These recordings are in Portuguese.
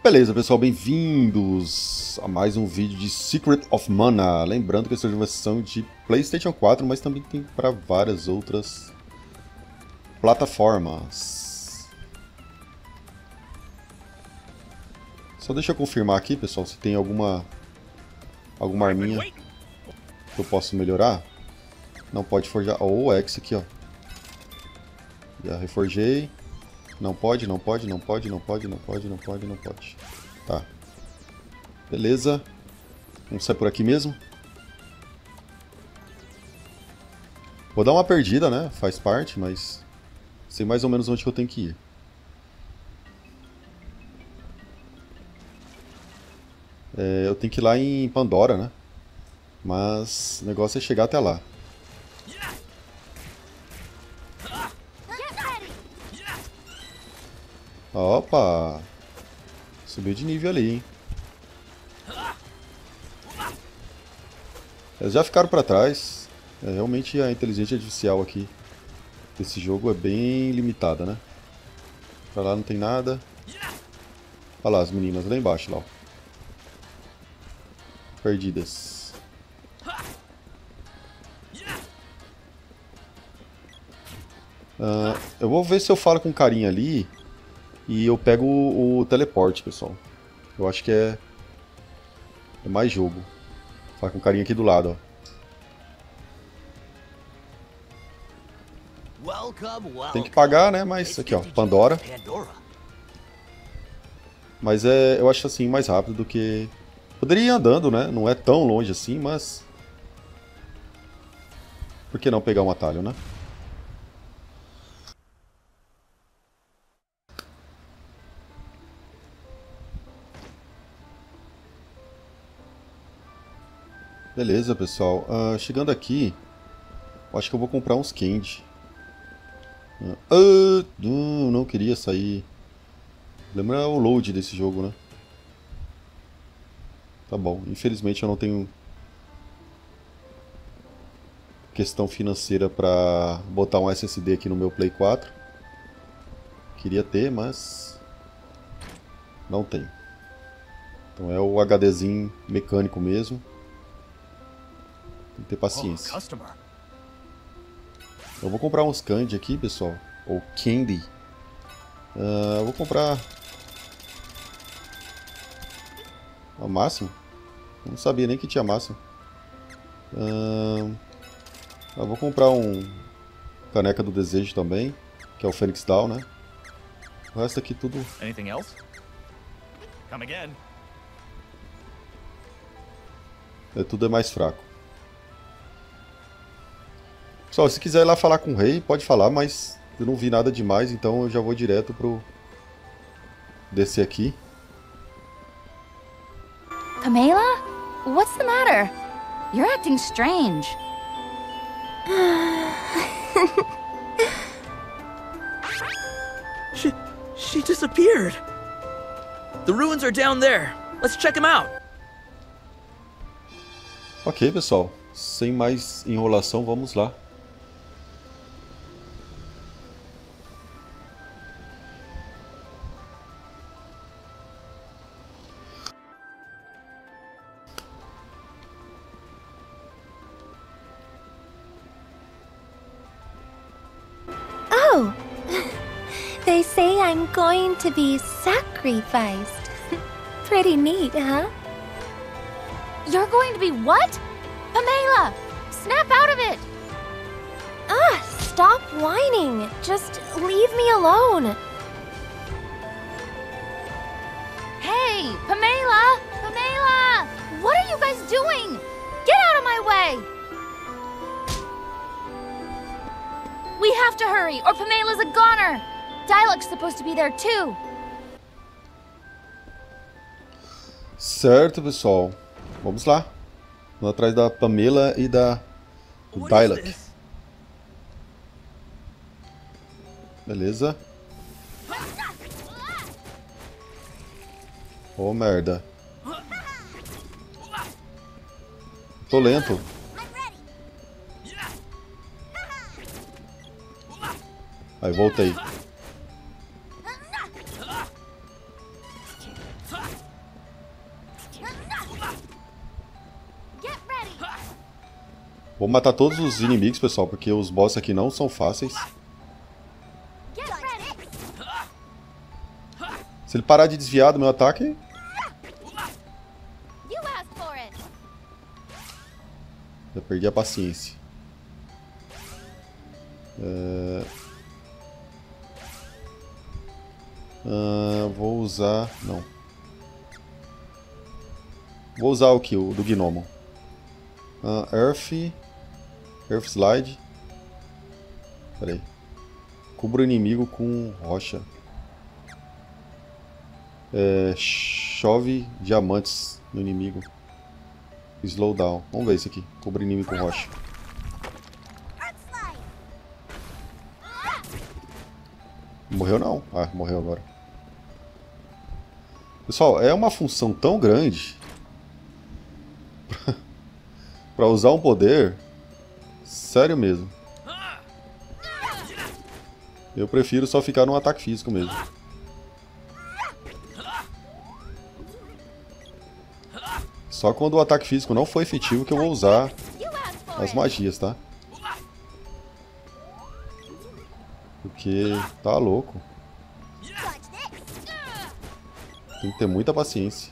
Beleza, pessoal, bem-vindos a mais um vídeo de Secret of Mana. Lembrando que essa é uma versão de PlayStation 4, mas também tem para várias outras plataformas. Só deixa eu confirmar aqui, pessoal, se tem alguma alguma arminha que eu posso melhorar. Não pode forjar. Ou oh, o X aqui, ó. Já reforjei. Não pode, não pode, não pode, não pode, não pode, não pode, não pode. Tá. Beleza. Vamos sair por aqui mesmo. Vou dar uma perdida, né? Faz parte, mas... Sei mais ou menos onde eu tenho que ir. É, eu tenho que ir lá em Pandora, né? Mas o negócio é chegar até lá. Opa! Subiu de nível ali, hein? Eles já ficaram para trás. É, realmente a inteligência artificial aqui desse jogo é bem limitada, né? Pra lá não tem nada. Olha lá as meninas lá embaixo, lá, ó. Perdidas. Uh, eu vou ver se eu falo com carinha ali e eu pego o, o teleporte, pessoal. Eu acho que é, é mais jogo. Fala com o carinha aqui do lado, ó. Tem que pagar, né? Mas aqui, ó, Pandora. Mas é, eu acho assim mais rápido do que poderia ir andando, né? Não é tão longe assim, mas por que não pegar um atalho, né? Beleza, pessoal. Uh, chegando aqui, acho que eu vou comprar uns candy. Uh, uh, não queria sair. Lembra o load desse jogo, né? Tá bom. Infelizmente eu não tenho questão financeira para botar um SSD aqui no meu Play 4. Queria ter, mas não tem. Então é o HDzinho mecânico mesmo. Tem que ter paciência. Eu vou comprar uns candy aqui, pessoal. Ou candy. Uh, eu vou comprar... A máxima? Eu não sabia nem que tinha máxima. Uh, eu vou comprar um... Caneca do Desejo também. Que é o Phoenix Down, né? O resto aqui tudo... Anything else? Come again. É, tudo é mais fraco. Pessoal, se quiser ir lá falar com o rei, pode falar, mas eu não vi nada demais, então eu já vou direto pro... Descer aqui. Pamela? What's the matter? You're acting strange. she... she disappeared. The ruins are down there. Let's check them out. Ok, pessoal. Sem mais enrolação, vamos lá. I'm going to be sacrificed. Pretty neat, huh? You're going to be what? Pamela! Snap out of it! Ah, stop whining. Just leave me alone. Hey, Pamela! Pamela! What are you guys doing? Get out of my way! We have to hurry, or Pamela's a goner! Dialog's supposed to be there too. Certo, pessoal. Vamos lá. Vamos atrás da Pamela e da Dialog. Beleza. Oh, merda. Tô lento. Aí, voltei. Vou matar todos os inimigos, pessoal, porque os boss aqui não são fáceis. Se ele parar de desviar do meu ataque, já perdi a paciência. É... Ah, vou usar... Não. Vou usar o que? O do Gnomo. Ah, Earth... Earth Slide. Pera aí. Cubra o inimigo com rocha. É, chove diamantes no inimigo. Slow down. Vamos ver isso aqui. Cubra inimigo com rocha. Morreu não. Ah, morreu agora. Pessoal, é uma função tão grande para usar um poder. Sério mesmo. Eu prefiro só ficar no ataque físico mesmo. Só quando o ataque físico não for efetivo que eu vou usar as magias, tá? Porque tá louco. Tem que ter muita paciência.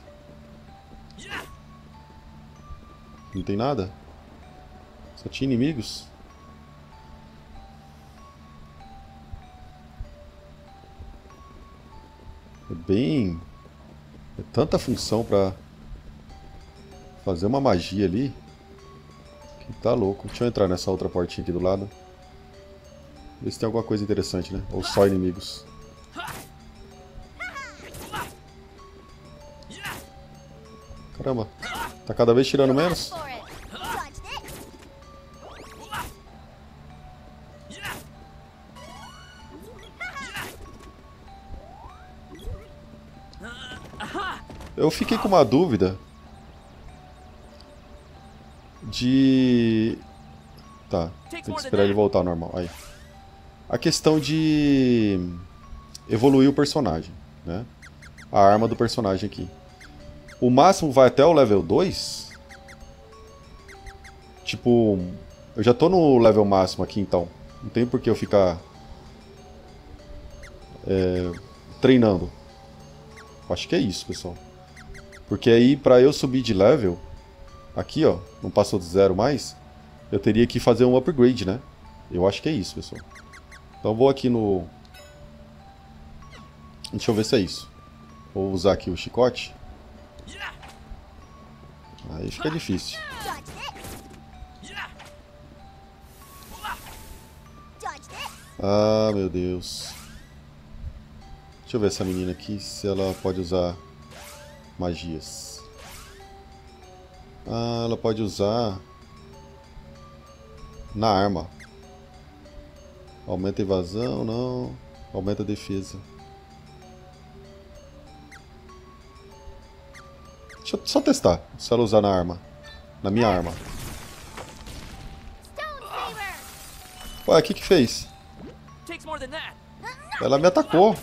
Não tem nada? Só tinha inimigos? É bem... É tanta função pra fazer uma magia ali. Que tá louco. Deixa eu entrar nessa outra portinha aqui do lado. Ver se tem alguma coisa interessante, né? Ou só inimigos. Caramba. Tá cada vez tirando menos? Eu fiquei com uma dúvida de. Tá, tem que esperar ele voltar ao normal. Aí. A questão de evoluir o personagem, né? A arma do personagem aqui. O máximo vai até o level 2? Tipo, eu já tô no level máximo aqui então. Não tem por que eu ficar é, treinando. Acho que é isso, pessoal. Porque aí, pra eu subir de level, aqui ó, não passou de zero mais, eu teria que fazer um upgrade, né? Eu acho que é isso, pessoal. Então vou aqui no... Deixa eu ver se é isso. Vou usar aqui o chicote. Aí fica difícil. Ah, meu Deus. Deixa eu ver essa menina aqui, se ela pode usar magias. Ah, ela pode usar na arma. Aumenta a evasão, não. Aumenta a defesa. Deixa eu só testar se ela usar na arma. Na minha arma. Ué, o que que fez? Ela me atacou.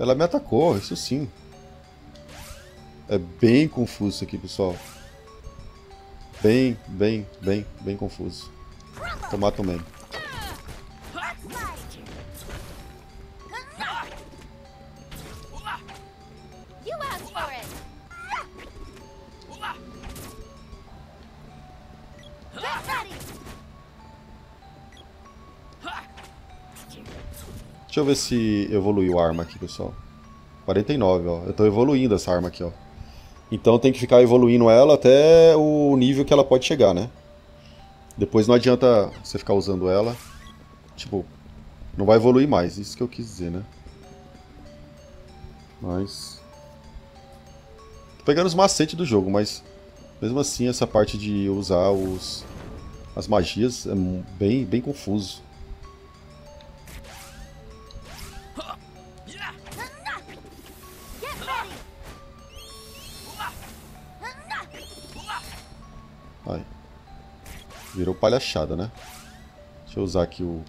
Ela me atacou, isso sim. É bem confuso isso aqui, pessoal. Bem, bem, bem, bem confuso. Tomar também. Eu ver se evoluiu a arma aqui, pessoal. 49, ó. Eu tô evoluindo essa arma aqui, ó. Então tem que ficar evoluindo ela até o nível que ela pode chegar, né? Depois não adianta você ficar usando ela. Tipo, não vai evoluir mais. Isso que eu quis dizer, né? Mas... Tô pegando os macetes do jogo, mas... Mesmo assim, essa parte de usar os... As magias é bem, bem confuso. Ai. Virou palhaçada, né? Deixa eu usar aqui o...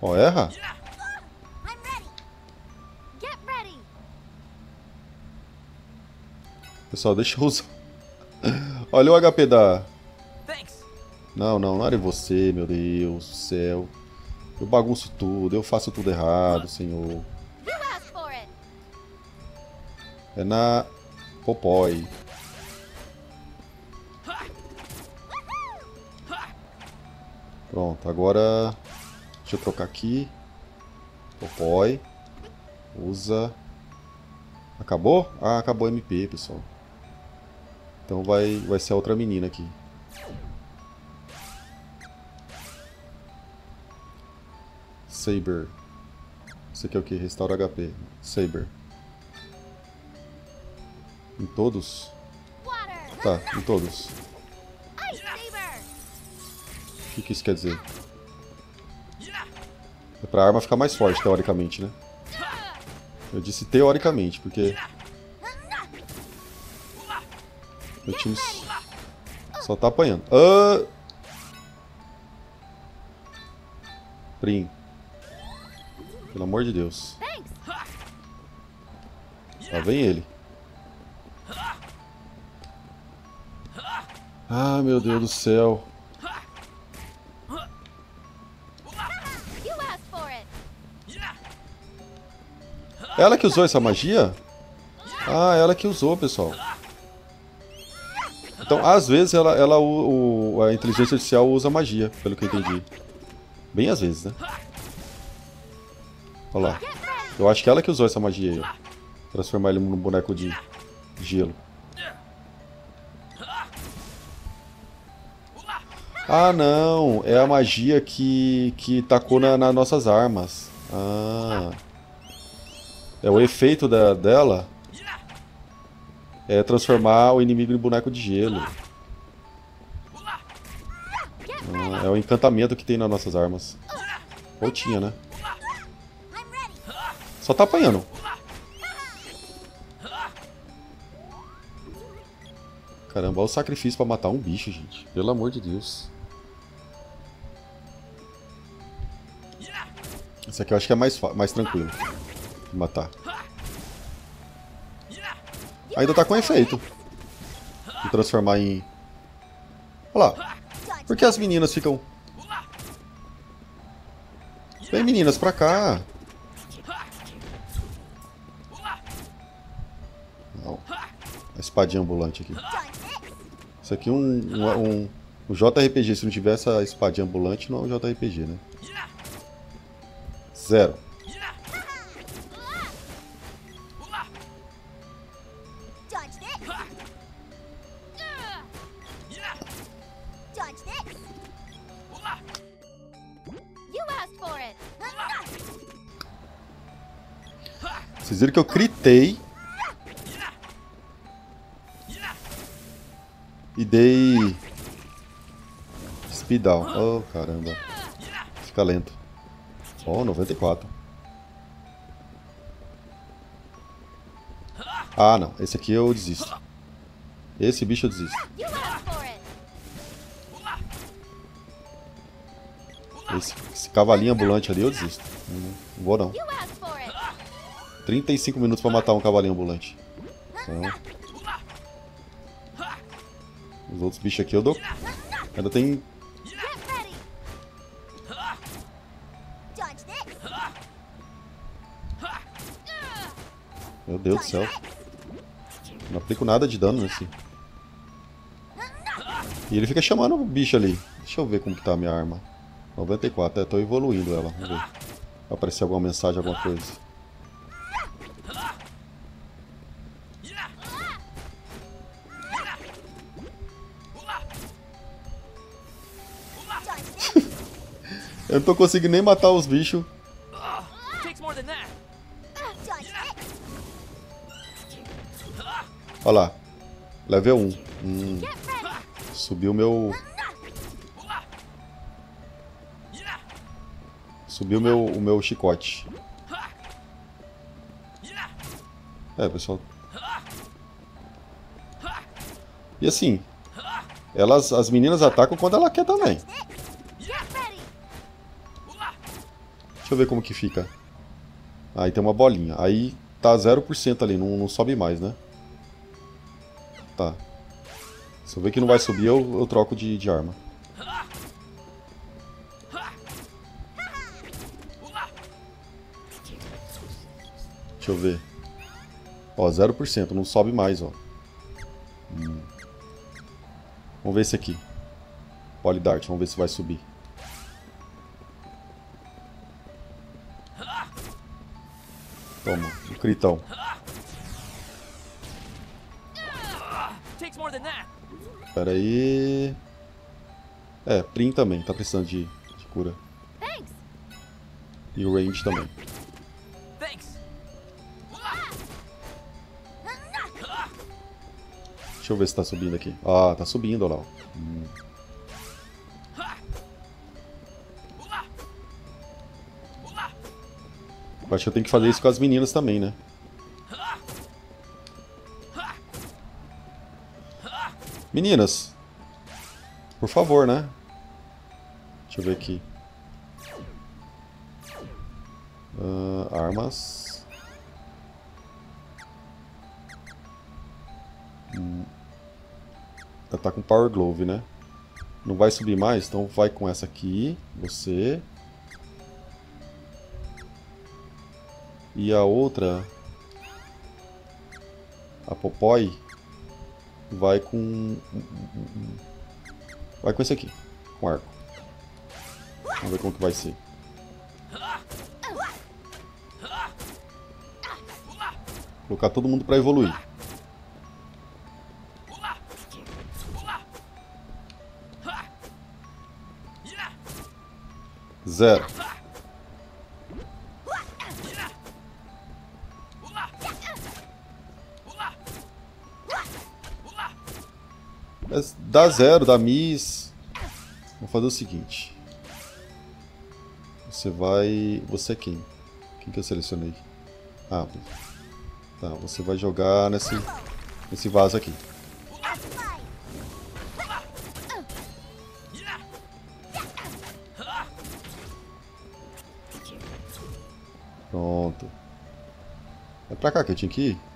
Ó, erra. Get ready. Pessoal, deixa eu usar. Olha o HP da... Não, não, não era você, meu Deus do céu. Eu bagunço tudo, eu faço tudo errado, senhor. É na Popói. Pronto, agora deixa eu trocar aqui. Popói. Usa. Acabou? Ah, acabou o MP, pessoal. Então vai, vai ser a outra menina aqui. Saber. Isso aqui é o que? Restaura HP. Saber. Em todos? Tá, em todos. O que, que isso quer dizer? É pra arma ficar mais forte, teoricamente, né? Eu disse teoricamente, porque... Meu time só tá apanhando. Ah! Prim. Pelo amor de Deus. Lá vem ele. Ah, meu Deus do céu. Ela que usou essa magia? Ah, ela que usou, pessoal. Então, às vezes, ela, ela o, o- a inteligência artificial usa magia, pelo que eu entendi. Bem às vezes, né? Olha lá. Eu acho que ela que usou essa magia aí. Transformar ele num boneco de gelo. Ah, não. É a magia que, que tacou na, nas nossas armas. Ah. É o efeito da, dela é transformar o inimigo em boneco de gelo. Ah, é o encantamento que tem nas nossas armas. Ou tinha, né? Só tá apanhando. Caramba, olha o sacrifício pra matar um bicho, gente. Pelo amor de Deus. Esse aqui eu acho que é mais, mais tranquilo de matar. Ainda tá com efeito. De transformar em... Olha lá. Por que as meninas ficam... Vem meninas pra cá. Espadinha ambulante aqui. Isso aqui é um, um, um, um JRPG. Se não tiver essa espadinha ambulante, não é um JRPG, né? Zero. Vocês viram que eu critei. E dei. Speed down. Oh, caramba. Fica lento. Oh, 94. Ah, não. Esse aqui eu desisto. Esse bicho eu desisto. Esse, esse cavalinho ambulante ali eu desisto. Não, não vou não. You asked for it. 35 minutos pra matar um cavalinho ambulante. Então, os outros bichos aqui eu dou. Ainda tem. Meu Deus do céu. Não aplico nada de dano nesse. E ele fica chamando o bicho ali. Deixa eu ver como que tá a minha arma. 94, é, tô evoluindo ela. Vamos ver. Vai aparecer alguma mensagem, alguma coisa. Eu não tô conseguindo nem matar os bichos. Olha lá. Level 1. Hum, subiu meu. Subiu meu, o meu chicote. É, pessoal. E assim, elas, as meninas atacam quando ela quer também. Deixa eu ver como que fica. Aí tem uma bolinha. Aí tá 0% ali, não, não sobe mais, né? Tá. Se eu ver que não vai subir, eu, eu troco de, de arma. Deixa eu ver. Ó, 0%, não sobe mais, ó. Hum. Vamos ver esse aqui. Polydart, vamos ver se vai subir. Critão. Pera aí. É, Prim também, tá precisando de, de cura. E o Range também. Deixa eu ver se tá subindo aqui. Ah, tá subindo, olha lá. Hum. Eu acho que eu tenho que fazer isso com as meninas também, né? Meninas, por favor, né? Deixa eu ver aqui. Ah, armas. Hum. Ela tá com Power Glove, né? Não vai subir mais, então vai com essa aqui. Você. E a outra. A Popói. Vai com. Vai com esse aqui. Com arco. Vamos ver como que vai ser. Colocar todo mundo pra evoluir. Zero. Dá zero, dá miss. Vamos fazer o seguinte. Você vai... Você é quem? Quem que eu selecionei? Ah, tá. Você vai jogar nesse, nesse vaso aqui. Pronto. É pra cá que eu tinha que ir?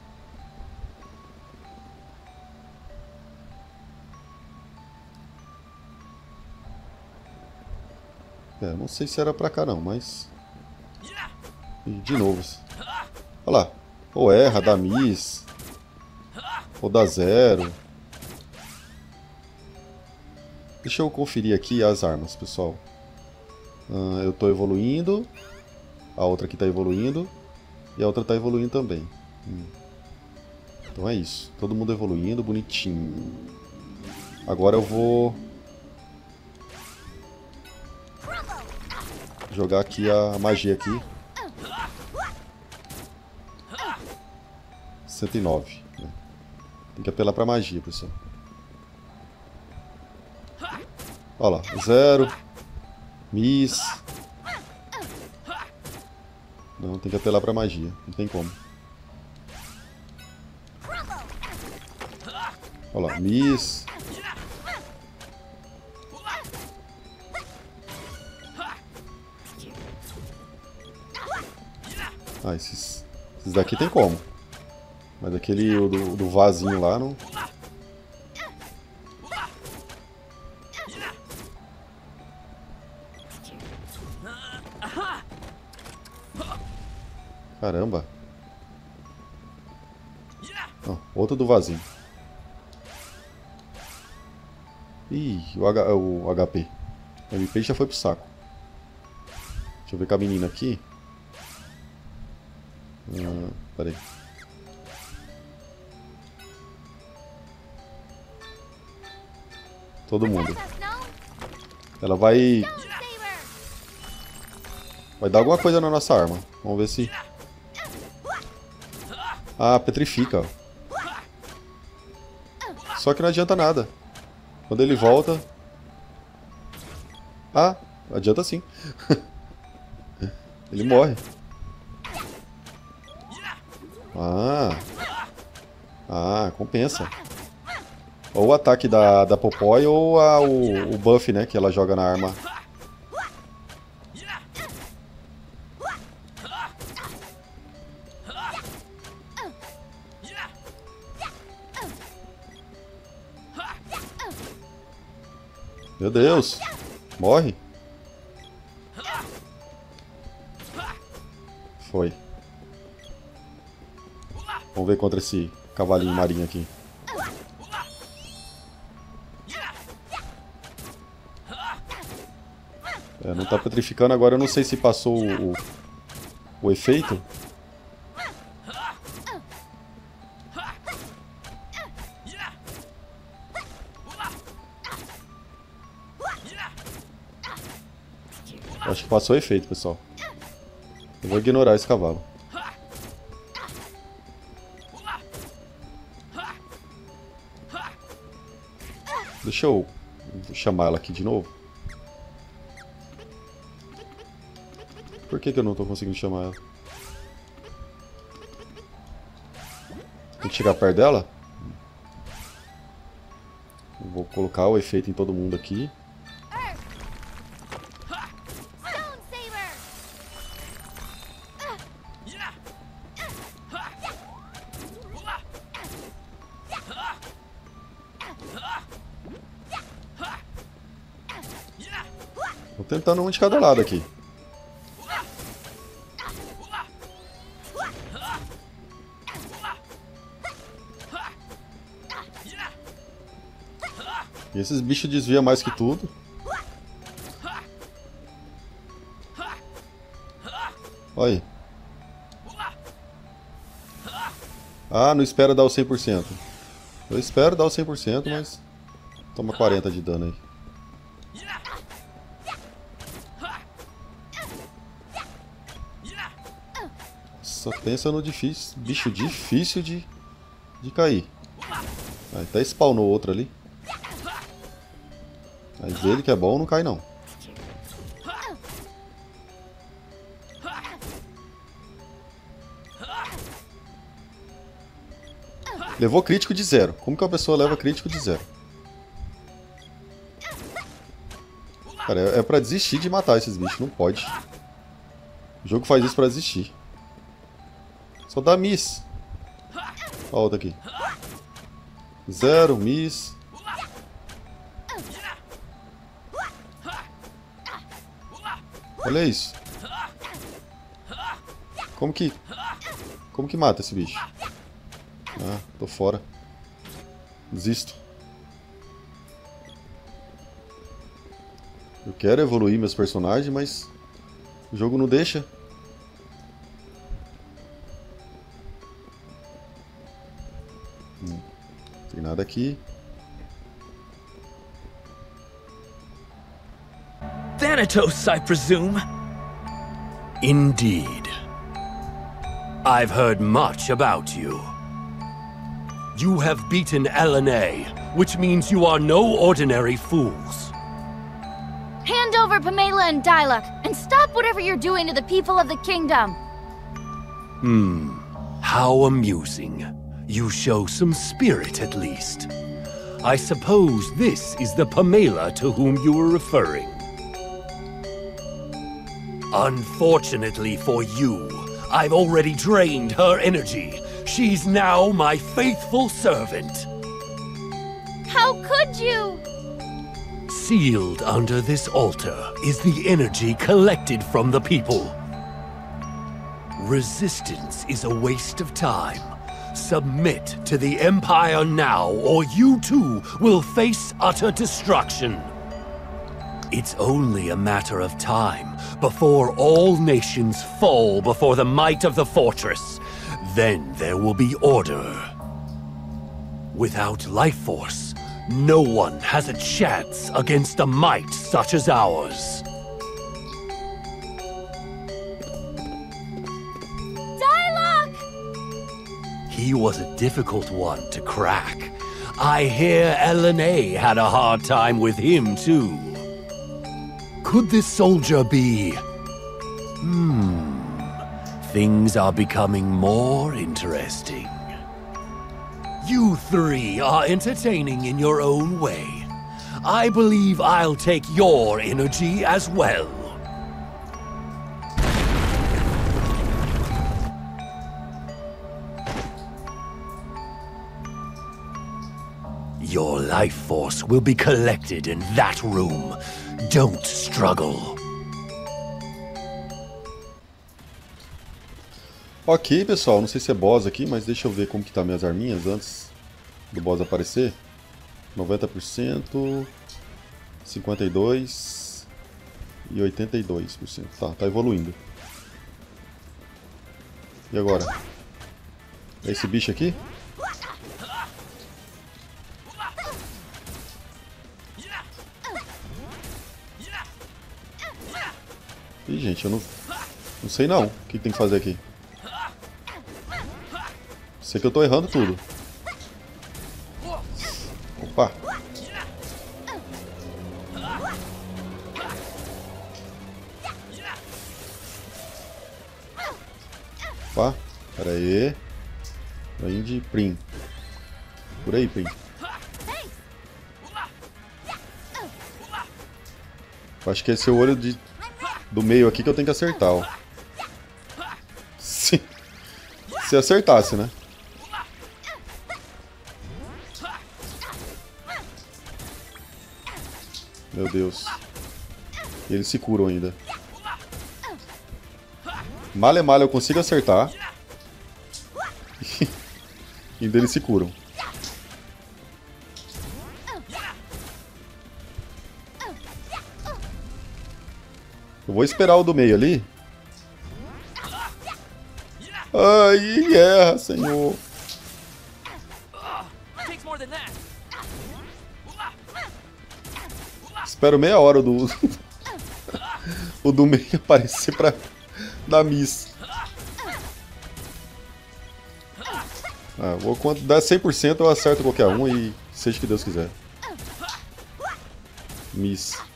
É, não sei se era pra cá não, mas... E de novo. Olha lá. Ou erra, dá miss. Ou dá zero. Deixa eu conferir aqui as armas, pessoal. Ah, eu estou evoluindo. A outra aqui está evoluindo. E a outra está evoluindo também. Hum. Então é isso. Todo mundo evoluindo, bonitinho. Agora eu vou... Jogar aqui a magia aqui. 109. Né? Tem que apelar pra magia, pessoal. Olha lá, zero. Miss. Não, tem que apelar pra magia. Não tem como. Olha lá, Miss. Ah, esses, esses daqui tem como. Mas aquele do, do vasinho lá não. Caramba. Ó, outro do vasinho. Ih, o, H, o HP. O MP já foi pro saco. Deixa eu ver com a menina aqui. Ah, peraí. Todo mundo. Ela vai. Vai dar alguma coisa na nossa arma. Vamos ver se. Ah, petrifica. Só que não adianta nada. Quando ele volta. Ah, adianta sim. ele morre. Ah. compensa. Ou o ataque da, da Popói ou a, o, o buff, né? Que ela joga na arma. Meu Deus! Morre! Foi. Ver contra esse cavalinho marinho aqui. É, não tá petrificando agora, eu não sei se passou o, o, o efeito. Acho que passou o efeito, pessoal. Eu vou ignorar esse cavalo. Deixa eu chamar ela aqui de novo. Por que, que eu não tô conseguindo chamar ela? Tem que chegar perto dela? vou colocar o efeito em todo mundo aqui. Tentando um de cada lado aqui. E esses bichos desviam mais que tudo. Olha aí. Ah, não espera dar o 100%. Eu espero dar o 100%, mas... Toma 40 de dano aí. Só pensa no difícil, bicho difícil de, de cair. Aí até spawnou outro ali. Mas ele que é bom não cai não. Levou crítico de zero. Como que uma pessoa leva crítico de zero? Cara, é, é pra desistir de matar esses bichos. Não pode. O jogo faz isso pra desistir. Só dá miss. A outra aqui. Zero, miss. Olha isso. Como que... Como que mata esse bicho? Ah, tô fora. Desisto. Eu quero evoluir meus personagens, mas... O jogo não deixa. Nada aqui. Thanatos, I presume? Indeed. I've heard much about you. You have beaten LNA, which means you are no ordinary fools. Hand over Pamela and Diluc, and stop whatever you're doing to the people of the kingdom. Hmm, how amusing. You show some spirit at least. I suppose this is the Pamela to whom you were referring. Unfortunately for you, I've already drained her energy. She's now my faithful servant. How could you? Sealed under this altar is the energy collected from the people. Resistance is a waste of time. Submit to the Empire now, or you too will face utter destruction. It's only a matter of time before all nations fall before the might of the fortress. Then there will be order. Without life force, no one has a chance against a might such as ours. He was a difficult one to crack. I hear LNA had a hard time with him, too. Could this soldier be... Hmm... Things are becoming more interesting. You three are entertaining in your own way. I believe I'll take your energy as well. Life force will be collected in that room. Don't struggle. Ok, pessoal, não sei se é boss aqui, mas deixa eu ver como que tá minhas arminhas antes do boss aparecer. 90%, 52% e 82%. Tá, tá evoluindo. E agora? É esse bicho aqui? Ih, gente, eu não, não sei não. O que, tem que fazer aqui? Sei que eu tô errando tudo. Opa! Opa, pera aí. De Prim. Por aí, Prim. Acho que esse é o olho de, do meio aqui que eu tenho que acertar, ó. Se, se acertasse, né? Meu Deus. E eles se curam ainda. Malha malha eu consigo acertar. e ainda eles se curam. Vou esperar o do meio ali. Ai, erra, senhor. Espero meia hora do... o do meio aparecer pra dar miss. Ah, vou, quando der 100% eu acerto qualquer um e seja o que Deus quiser. Miss.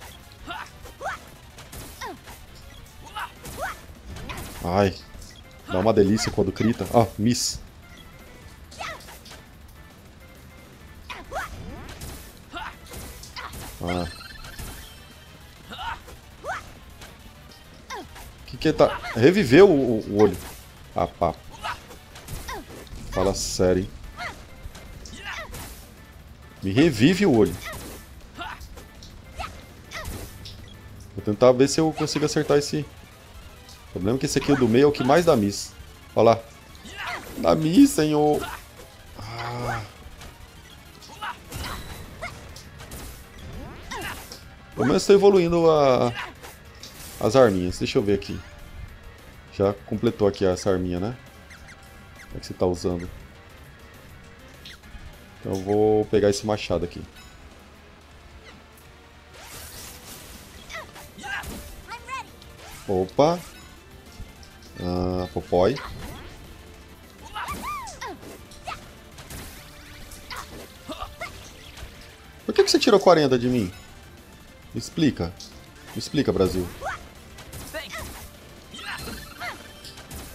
Ai. Dá uma delícia quando crita. Ah, miss. Ah. Que que tá... Reviveu o, o olho. Ah, pá. Fala sério, hein? Me revive o olho. Vou tentar ver se eu consigo acertar esse... O problema é que esse aqui, o do meio, é o que mais dá miss. Olha lá. Dá miss, senhor. Ah. Pelo menos estou evoluindo a... as arminhas. Deixa eu ver aqui. Já completou aqui essa arminha, né? Como é que você está usando? Então eu vou pegar esse machado aqui. Opa! Ah, Popói. Por que, que você tirou 40 de mim? Me explica. Me explica, Brasil.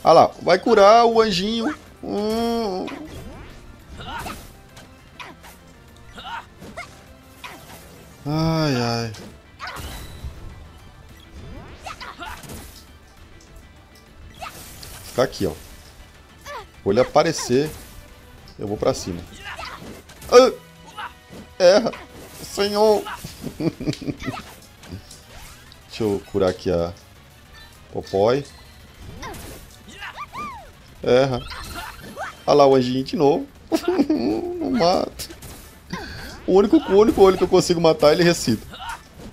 Ah lá, vai curar o anjinho. Hum. Ai, ai. Ficar aqui, ó. Vou ele aparecer, eu vou pra cima. Ah! Erra! Senhor! Deixa eu curar aqui a Popói. Erra. Olha lá o anjinho de novo. Não mata. O único, o único olho que eu consigo matar, ele recita.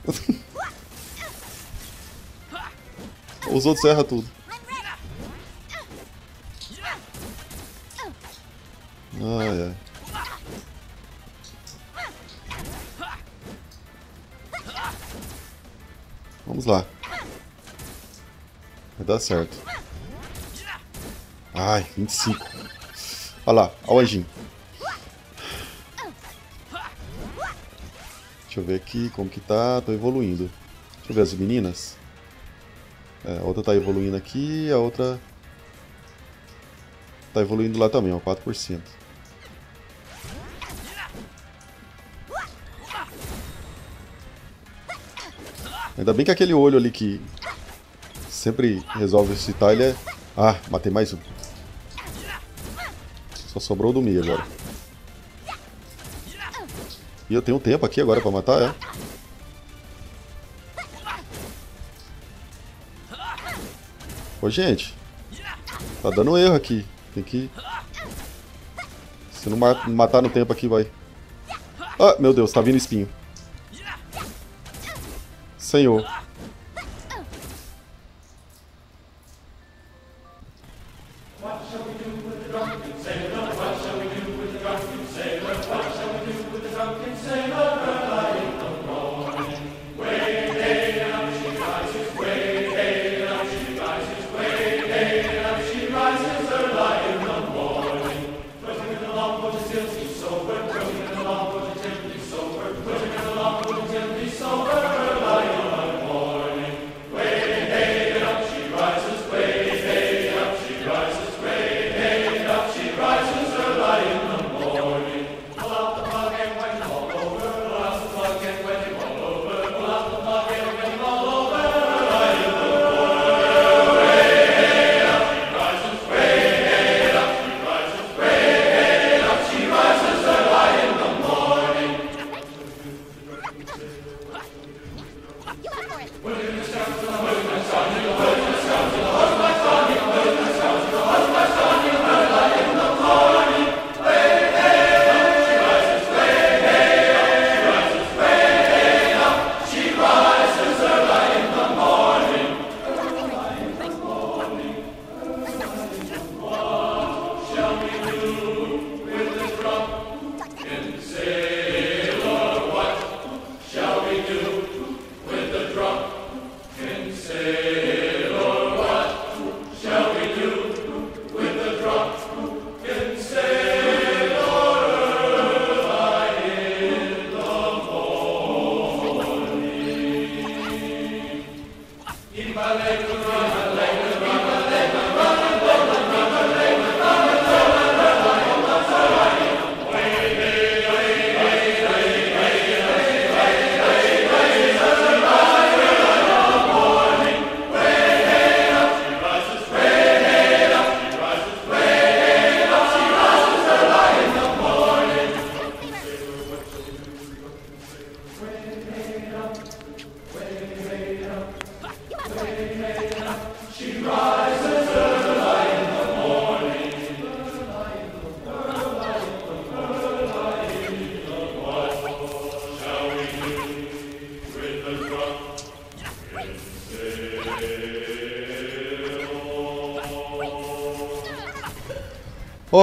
Os outros erram tudo. Vamos lá. Vai dar certo. Ai, 25. Olha lá, olha o anjinho. Deixa eu ver aqui como que tá. Tô evoluindo. Deixa eu ver as meninas. É, a outra tá evoluindo aqui, a outra tá evoluindo lá também, ó, 4%. Ainda bem que aquele olho ali que sempre resolve citar, ele é... Ah, matei mais um. Só sobrou o do Mi agora. E eu tenho tempo aqui agora pra matar, é? Ô, gente. Tá dando erro aqui. Tem que... Se não matar no tempo aqui, vai. Ah, meu Deus, tá vindo espinho. Senhor.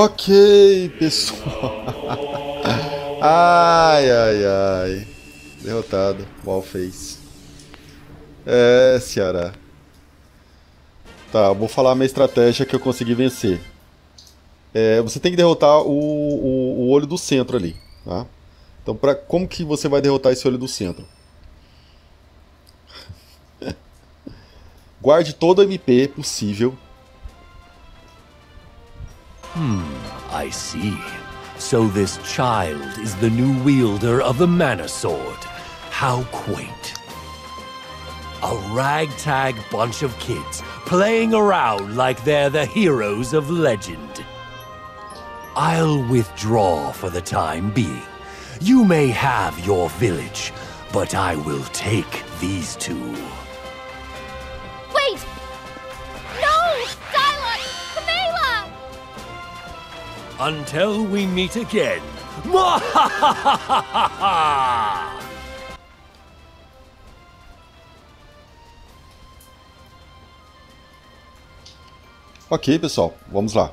Ok, pessoal. ai, ai, ai. Derrotado. Wallface. É, Ceará. Tá, vou falar a minha estratégia que eu consegui vencer. É, você tem que derrotar o, o, o, olho do centro ali, tá? Então, pra, como que você vai derrotar esse olho do centro? Guarde todo o MP possível Hmm, I see. So this child is the new wielder of the Mana Sword. How quaint. A ragtag bunch of kids playing around like they're the heroes of legend. I'll withdraw for the time being. You may have your village, but I will take these two. Until we meet again. ok, pessoal, vamos lá.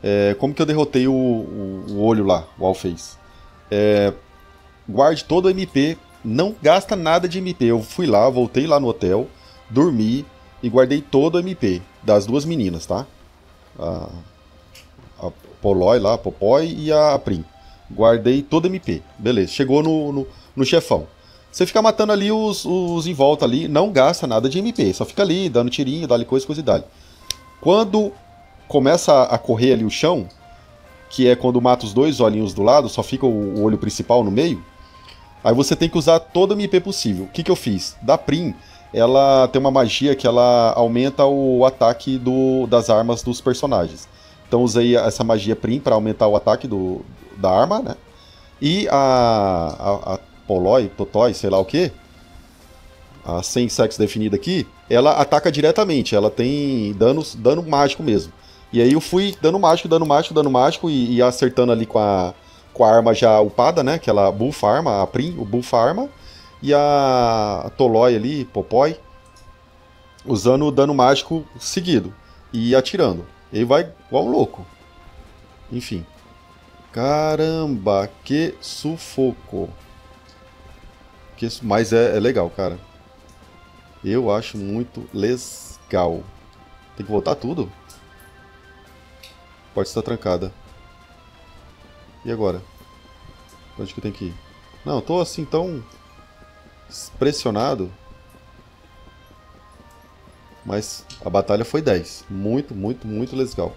É, como que eu derrotei o, o, o olho lá, o Alface? É, guarde todo o MP, não gasta nada de MP. Eu fui lá, voltei lá no hotel, dormi e guardei todo o MP das duas meninas, tá? Ah, Polói lá, Popói e a Prim. Guardei todo MP. Beleza, chegou no, no, no chefão. Você fica matando ali os, os em volta ali, não gasta nada de MP, só fica ali dando tirinho, dá-lhe coisa, coisa e dá. Quando começa a correr ali o chão, que é quando mata os dois olhinhos do lado, só fica o, o olho principal no meio, aí você tem que usar todo o MP possível. O que, que eu fiz? Da Prim, ela tem uma magia que ela aumenta o ataque do, das armas dos personagens. Então usei essa magia Prim para aumentar o ataque do, da arma, né? E a, a, a Poloi, Totói, sei lá o que, a sem sexo definida aqui, ela ataca diretamente, ela tem dano, dano mágico mesmo. E aí eu fui dando mágico, dando mágico, dando mágico e, e acertando ali com a, com a arma já upada, né? Aquela buff arma, a Prim, o buff arma. E a Toloi ali, Popoi, usando o dano mágico seguido e atirando. Ele vai igual louco. Enfim. Caramba, que sufoco. Que, mas é, é legal, cara. Eu acho muito legal. Tem que voltar tudo? Pode estar trancada. E agora? Onde que tem que ir? Não, tô assim tão pressionado. Mas a batalha foi 10. Muito, muito, muito legal.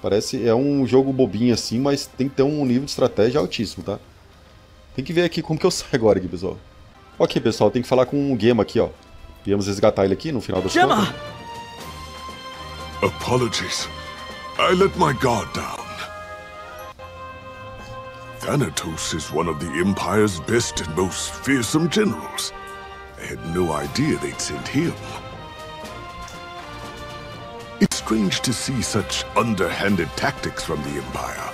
Parece é um jogo bobinho assim, mas tem que ter um nível de estratégia altíssimo, tá? Tem que ver aqui como que eu saio agora aqui, pessoal. Ok, pessoal, tem que falar com o Gema aqui, ó. Viemos resgatar ele aqui no final das Gemma! contas. Apologies. I let my guard down. Thanatos is one of the Empire's best and most fearsome generals. I had no idea they'd sent him. It's strange to see such underhanded tactics from the Empire.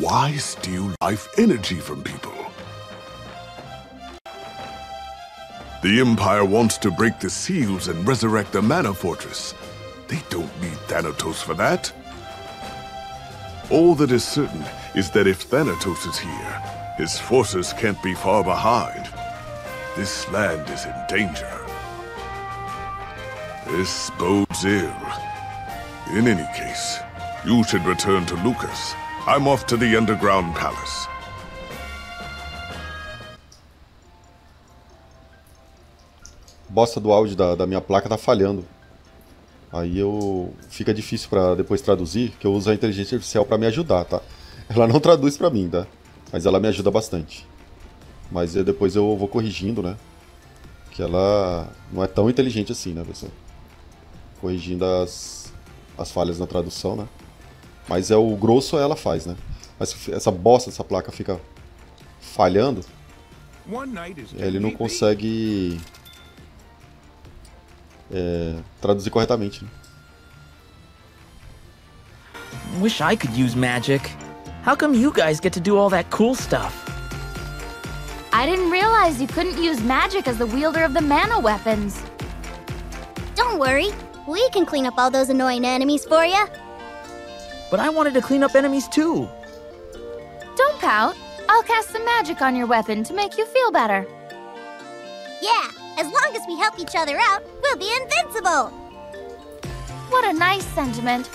Why steal life energy from people? The Empire wants to break the seals and resurrect the Mana Fortress. They don't need Thanatos for that. All that is certain is that if Thanatos is here, his forces can't be far behind. This land is in danger. This bodes ill. In any case, you should return to Lucas. I'm off to the underground palace. bosta do áudio da, da minha placa tá falhando. Aí eu fica difícil para depois traduzir, que eu uso a inteligência artificial para me ajudar, tá? Ela não traduz para mim, tá? Mas ela me ajuda bastante. Mas eu, depois eu vou corrigindo, né? Que ela não é tão inteligente assim, né, pessoal? Corrigindo as, as falhas na tradução, né? Mas é o grosso ela faz, né? Mas essa bosta dessa placa fica falhando, ele não consegue é, traduzir corretamente. Né? Wish I could use magic. How come you guys get to do all that cool stuff? I didn't realize you couldn't use magic as the wielder of the mana weapons. Don't worry. We can clean up all those annoying enemies for you. But I wanted to clean up enemies too. Don't pout. I'll cast some magic on your weapon to make you feel better. Yeah, as long as we help each other out, we'll be invincible. What a nice sentiment.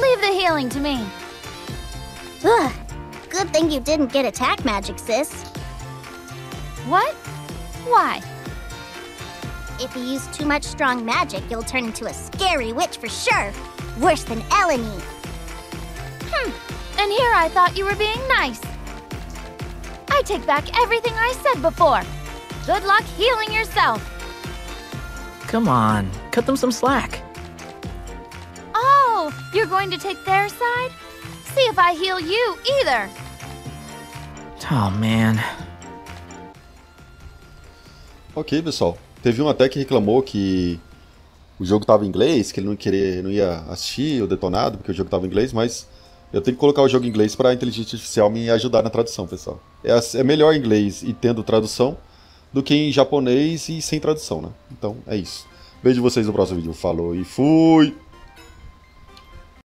Leave the healing to me. Ugh. Good thing you didn't get attack magic, sis. What? Why? If you use too much strong magic, you'll turn into a scary witch for sure. Worse than Eleni. Hmm. And here I thought you were being nice. I take back everything I said before. Good luck healing yourself. Come on, cut them some slack. Oh, you're going to take their side? See if I heal you either. Oh man. Ok, pessoal. Teve um até que reclamou que o jogo estava em inglês, que ele não, queria, não ia assistir o detonado, porque o jogo estava em inglês, mas eu tenho que colocar o jogo em inglês para a inteligência artificial me ajudar na tradução, pessoal. É, é melhor em inglês e tendo tradução do que em japonês e sem tradução, né? Então é isso. Vejo vocês no próximo vídeo. Falou e fui!